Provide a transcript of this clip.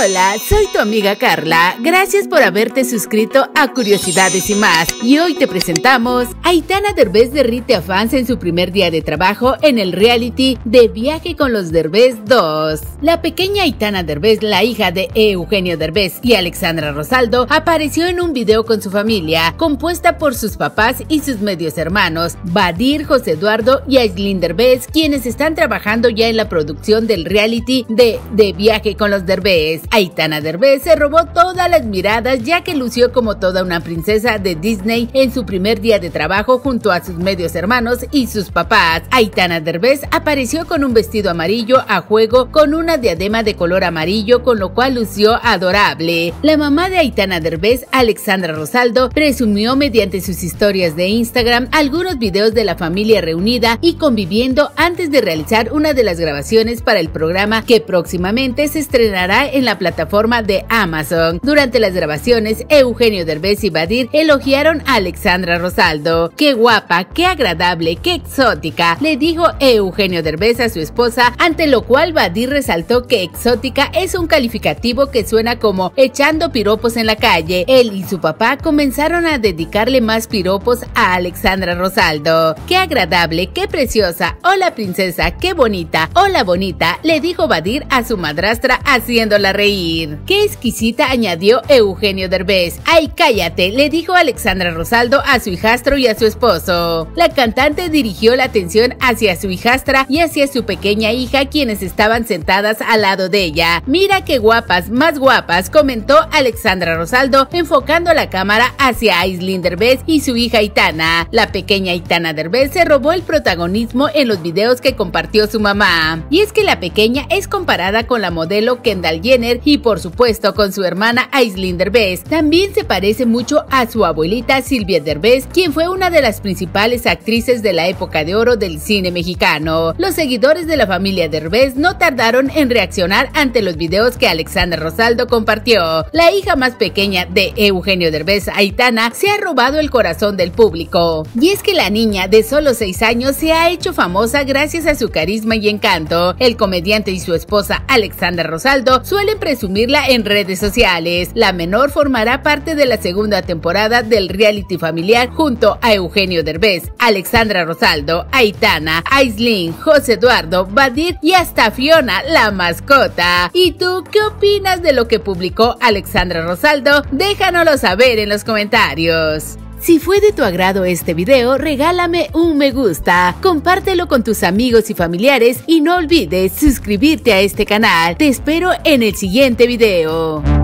Hola, soy tu amiga Carla. Gracias por haberte suscrito a Curiosidades y más. Y hoy te presentamos Aitana Derbez derrite a fans en su primer día de trabajo en el reality de Viaje con los Derbez 2. La pequeña Aitana Derbez, la hija de Eugenio Derbez y Alexandra Rosaldo, apareció en un video con su familia, compuesta por sus papás y sus medios hermanos, Badir, José Eduardo y Aislinn Derbez, quienes están trabajando ya en la producción del reality de De Viaje con los Derbez. Aitana Derbez se robó todas las miradas ya que lució como toda una princesa de Disney en su primer día de trabajo junto a sus medios hermanos y sus papás. Aitana Derbez apareció con un vestido amarillo a juego con una diadema de color amarillo con lo cual lució adorable. La mamá de Aitana Derbez, Alexandra Rosaldo, presumió mediante sus historias de Instagram algunos videos de la familia reunida y conviviendo antes de realizar una de las grabaciones para el programa que próximamente se estrenará en la la plataforma de Amazon. Durante las grabaciones, Eugenio Derbez y Badir elogiaron a Alexandra Rosaldo. ¡Qué guapa, qué agradable, qué exótica! Le dijo Eugenio Derbez a su esposa, ante lo cual Badir resaltó que exótica es un calificativo que suena como echando piropos en la calle. Él y su papá comenzaron a dedicarle más piropos a Alexandra Rosaldo. ¡Qué agradable, qué preciosa! ¡Hola princesa, qué bonita! ¡Hola bonita! Le dijo Badir a su madrastra haciéndola reír. ¡Qué exquisita! añadió Eugenio Derbez. ¡Ay, cállate! le dijo Alexandra Rosaldo a su hijastro y a su esposo. La cantante dirigió la atención hacia su hijastra y hacia su pequeña hija, quienes estaban sentadas al lado de ella. Mira qué guapas, más guapas, comentó Alexandra Rosaldo, enfocando la cámara hacia Aislinn Derbez y su hija Itana. La pequeña Itana Derbez se robó el protagonismo en los videos que compartió su mamá. Y es que la pequeña es comparada con la modelo Kendall Jenner y por supuesto con su hermana Aislinn Derbez. También se parece mucho a su abuelita Silvia Derbez, quien fue una de las principales actrices de la época de oro del cine mexicano. Los seguidores de la familia Derbez no tardaron en reaccionar ante los videos que Alexandra Rosaldo compartió. La hija más pequeña de Eugenio Derbez, Aitana, se ha robado el corazón del público. Y es que la niña de solo 6 años se ha hecho famosa gracias a su carisma y encanto. El comediante y su esposa Alexandra Rosaldo suelen presumirla en redes sociales. La menor formará parte de la segunda temporada del reality familiar junto a Eugenio Derbez, Alexandra Rosaldo, Aitana, Aislinn, José Eduardo, Badir y hasta Fiona, la mascota. ¿Y tú qué opinas de lo que publicó Alexandra Rosaldo? Déjanoslo saber en los comentarios. Si fue de tu agrado este video, regálame un me gusta, compártelo con tus amigos y familiares y no olvides suscribirte a este canal. Te espero en el siguiente video.